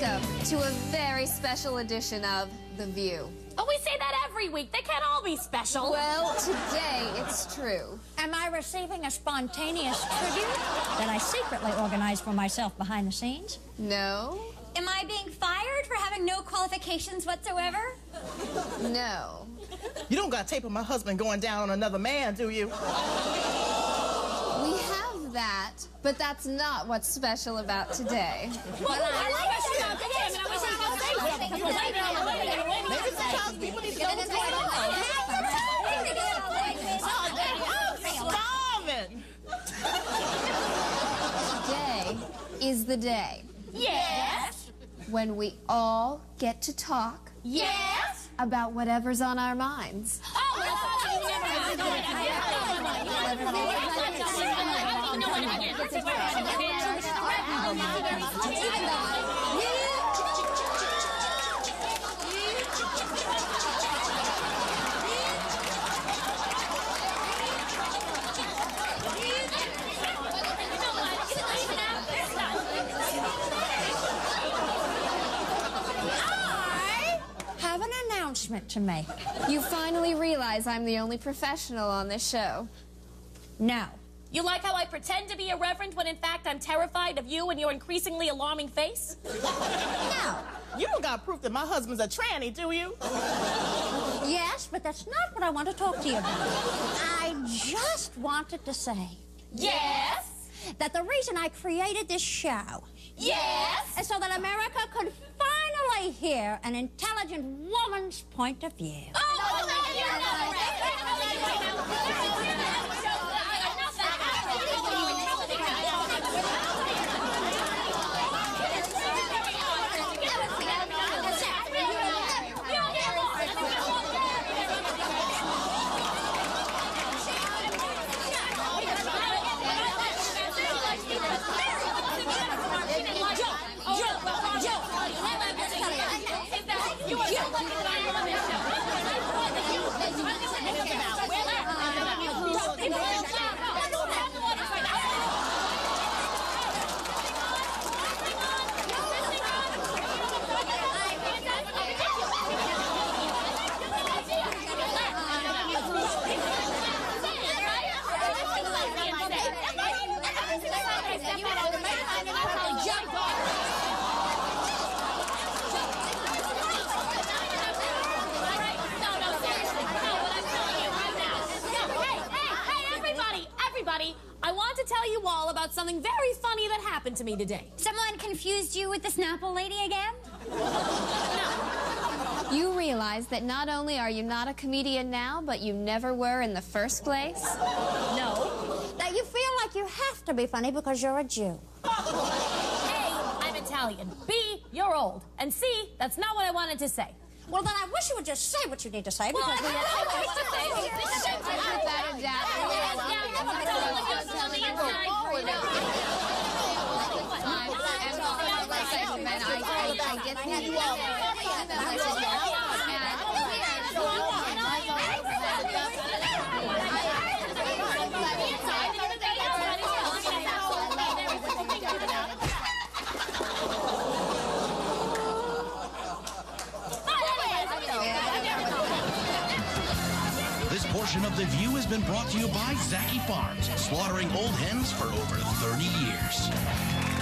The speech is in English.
to a very special edition of The View. Oh, we say that every week. They can't all be special. Well, today it's true. Am I receiving a spontaneous tribute that I secretly organized for myself behind the scenes? No, Am I being fired for having no qualifications whatsoever? no. You don't got tape of my husband going down on another man, do you? We have that, but that's not what's special about today. Well, I like it about him, and I was about to say something. Because I know, wait a minute, wait a minute. Maybe sometimes people need to know what's going on. Today is the day Yes. when we all get to talk Yes. about whatever's on our minds. Oh, to make. You finally realize I'm the only professional on this show. No. You like how I pretend to be a reverend when in fact I'm terrified of you and your increasingly alarming face? No. You don't got proof that my husband's a tranny, do you? Yes, but that's not what I want to talk to you about. I just wanted to say Yes. that the reason I created this show Yes. is so that America could finally hear an intelligent woman's point of view. Oh, Everybody, to tell you all about something very funny that happened to me today. Someone confused you with the Snapple lady again? No. You realize that not only are you not a comedian now, but you never were in the first place? No. That you feel like you have to be funny because you're a Jew. A, I'm Italian. B, you're old. And C, that's not what I wanted to say. Well, then I wish you would just say what you need to say Well, because I we have have so much to say. Without a doubt. I get that you This portion of The View has been brought to you by Zacky Farms, slaughtering old hens for over 30 years.